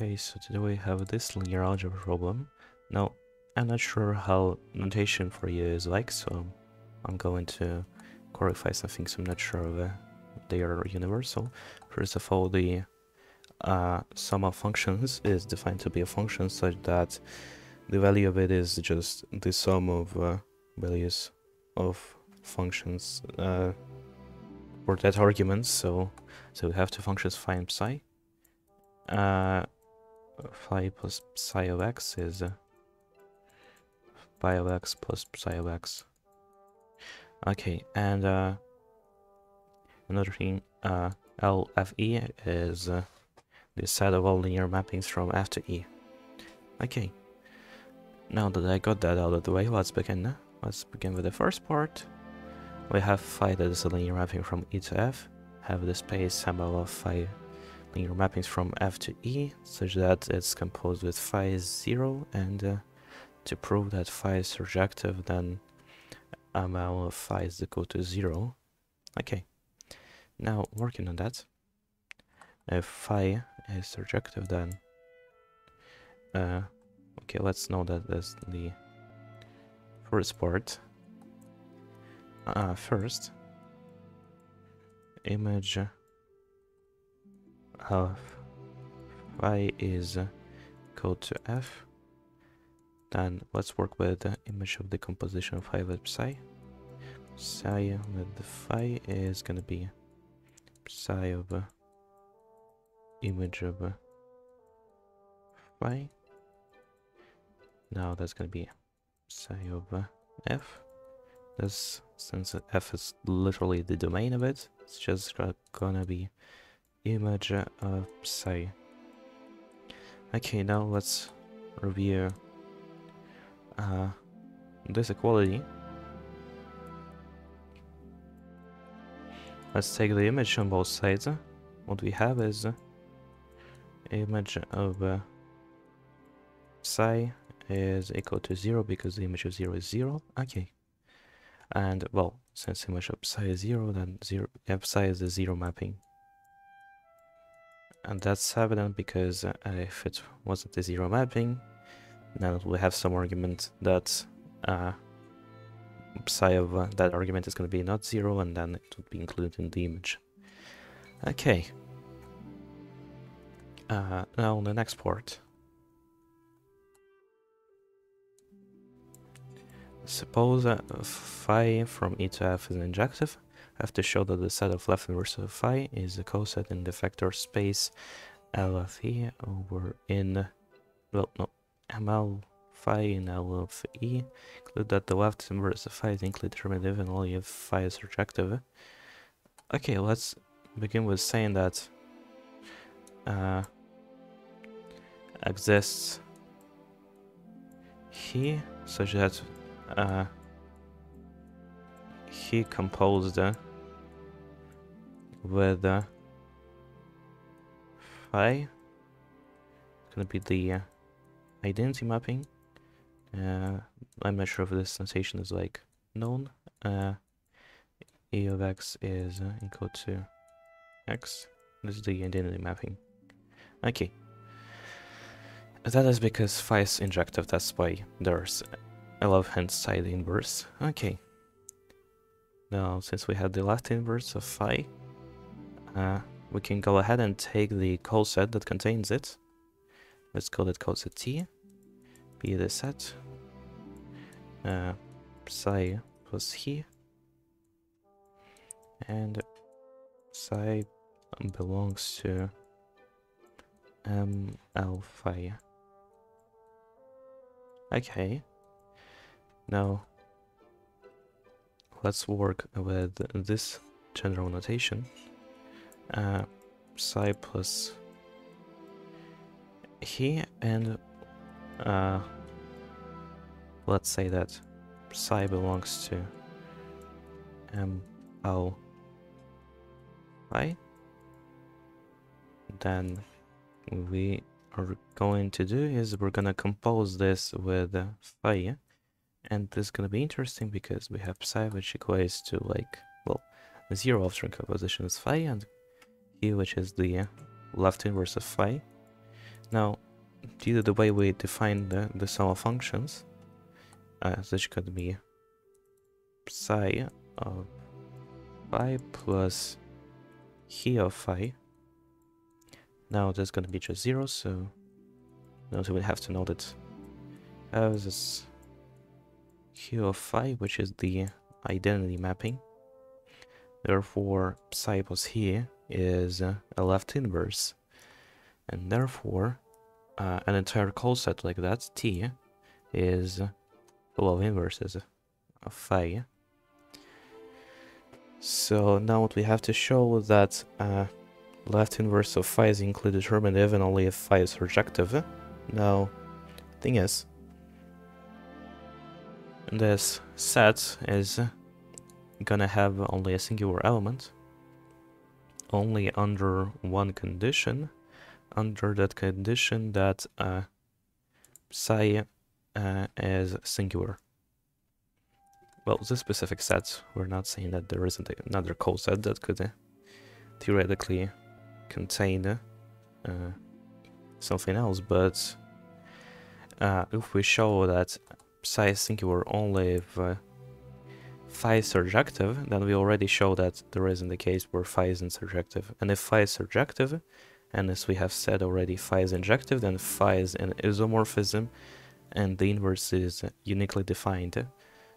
Okay, so today we have this linear algebra problem. Now, I'm not sure how notation for you is like, so I'm going to clarify some things I'm not sure of. Uh, they are universal. First of all, the uh, sum of functions is defined to be a function such that the value of it is just the sum of uh, values of functions uh, for that argument. So, so we have two functions phi and psi. Uh, phi plus psi of x is uh, phi of x plus psi of x. Okay, and uh, another thing, uh, LFE is uh, the set of all linear mappings from F to E. Okay, now that I got that out of the way, let's begin. Let's begin with the first part. We have phi that is a linear mapping from E to F, have the space symbol of phi linear mappings from F to E, such that it's composed with phi is 0, and uh, to prove that phi is surjective, then ML of phi is equal to 0. Okay, now working on that, if phi is surjective, then uh, okay, let's know that that's the first part. Uh, first, image of phi is equal to f. Then let's work with the image of the composition of phi with psi. Psi with the phi is gonna be psi of image of phi. Now that's gonna be psi of f. This since f is literally the domain of it, it's just gonna be image of psi. Okay, now let's review uh, this equality. Let's take the image on both sides. What we have is image of uh, psi is equal to 0 because the image of 0 is 0. Okay. And, well, since image of psi is 0, then 0, psi is the 0 mapping and that's evident because uh, if it wasn't a zero mapping, then we have some argument that uh, psi of uh, that argument is going to be not zero, and then it would be included in the image. Okay. Uh, now the next part. Suppose uh, phi from E to F is injective, I have to show that the set of left inverse of phi is a coset in the vector space L of E over in, well, no, ML phi in L of E. Include that the left inverse of phi is indeterminative and only if phi is surjective. Okay, let's begin with saying that uh, exists he such that uh, he composed uh, with uh, phi. It's gonna be the uh, identity mapping. Uh, I'm not sure if this notation is like known. Uh, e of x is uh, equal to x. This is the identity mapping. Okay. That is because phi is injective, that's why there's a left-hand side inverse. Okay. Now, since we had the left inverse of phi, uh, we can go ahead and take the coset that contains it. Let's call it coset T. Be the set. Uh, psi plus he. And psi belongs to ML phi. Okay. Now, let's work with this general notation uh, psi plus he and uh, let's say that psi belongs to m l i then we are going to do is we're gonna compose this with phi and this is gonna be interesting because we have psi which equates to like well zero of string composition is phi and which is the left inverse of phi. Now, due to the way we define the, the sum of functions, uh, this could be psi of phi plus he of phi. Now there's going to be just zero, so note we have to know that uh, this he of phi, which is the identity mapping. Therefore, psi plus he is uh, a left inverse. And therefore, uh, an entire coset like that, T, is full of inverses of phi. So now what we have to show is that uh, left inverse of phi is included determinative and only if phi is surjective. Now, thing is, this set is gonna have only a singular element, only under one condition, under that condition that uh, psi uh, is singular. Well, this specific set, we're not saying that there isn't another coset that could uh, theoretically contain uh, something else, but uh, if we show that psi is singular only if uh, phi is surjective, then we already show that there isn't a case where phi isn't surjective. And if phi is surjective, and as we have said already, phi is injective, then phi is an isomorphism, and the inverse is uniquely defined.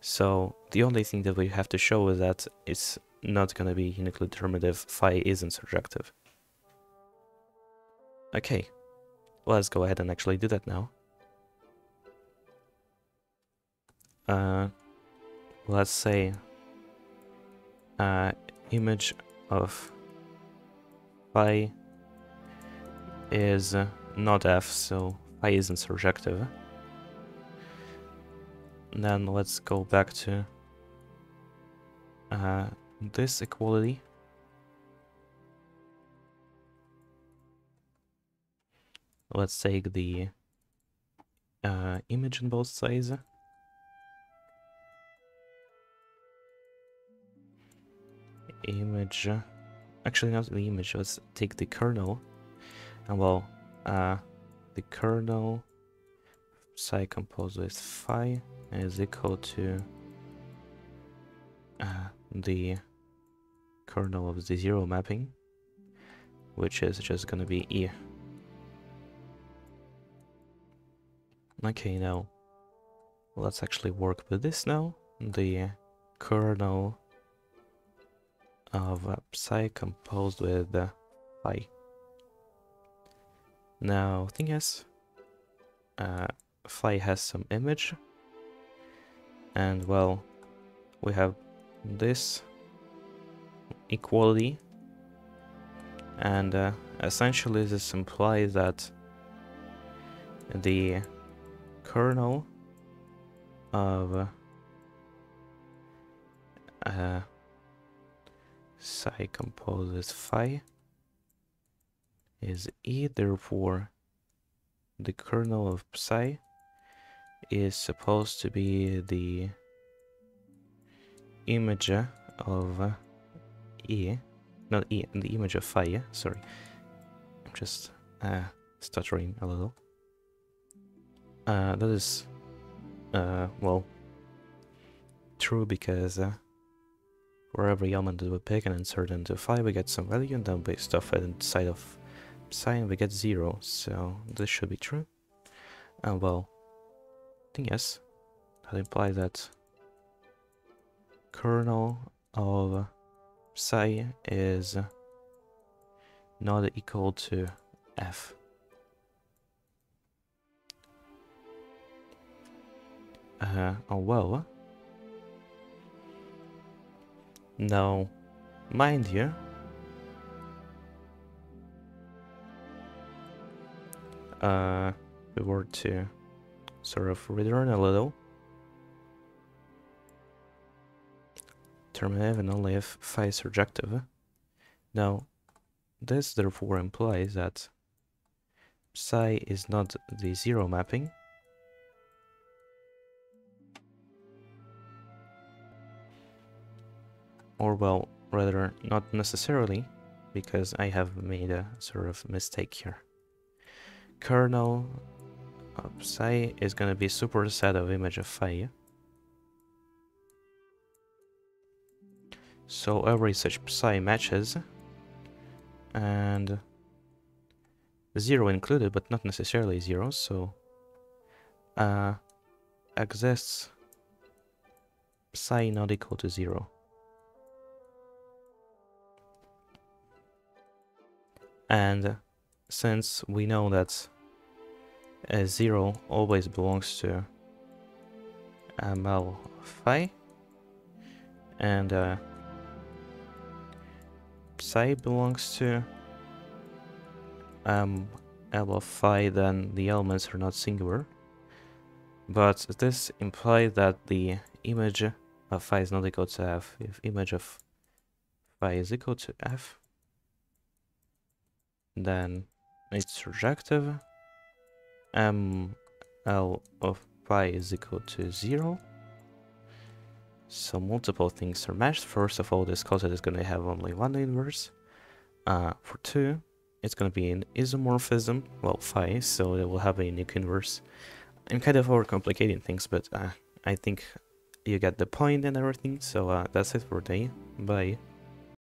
So the only thing that we have to show is that it's not going to be uniquely determinative, phi isn't surjective. Okay, let's go ahead and actually do that now. Uh, let's say uh, image of phi is not f, so phi isn't surjective. Then let's go back to uh, this equality. Let's take the uh, image on both sides. Image actually not the image let's take the kernel. And well uh the kernel psi composed with phi is equal to uh, the kernel of the zero mapping which is just gonna be e. Okay now let's actually work with this now. The kernel of psi composed with uh, phi. Now, thing is, uh, phi has some image, and well, we have this equality, and uh, essentially this implies that the kernel of uh, psi composes phi is e, therefore the kernel of psi is supposed to be the image of e, not e, the image of phi, sorry. I'm just uh, stuttering a little. Uh, that is, uh, well, true because uh, for every element that we pick and insert into phi, we get some value, and then we stuff it inside of psi we get zero. So this should be true. And well, I think yes. That implies that kernel of psi is not equal to f. Uh, oh well, now, mind you, uh, we were to sort of return a little. Terminative and only if phi is surjective. Now, this therefore implies that psi is not the zero mapping, or well, rather not necessarily, because I have made a sort of mistake here. kernel psi is going to be superset of image of phi. So every such psi matches and 0 included but not necessarily 0 so uh, exists psi not equal to 0. And since we know that a 0 always belongs to ml phi and uh, psi belongs to um, L of phi, then the elements are not singular. But this implies that the image of phi is not equal to f. If image of phi is equal to f, then it's surjective. M L of phi is equal to 0. So multiple things are matched. First of all, this coset is going to have only one inverse. Uh, for 2, it's going to be an isomorphism, well, phi, so it will have a unique inverse. I'm kind of overcomplicating things, but uh, I think you get the point and everything, so uh, that's it for today. Bye.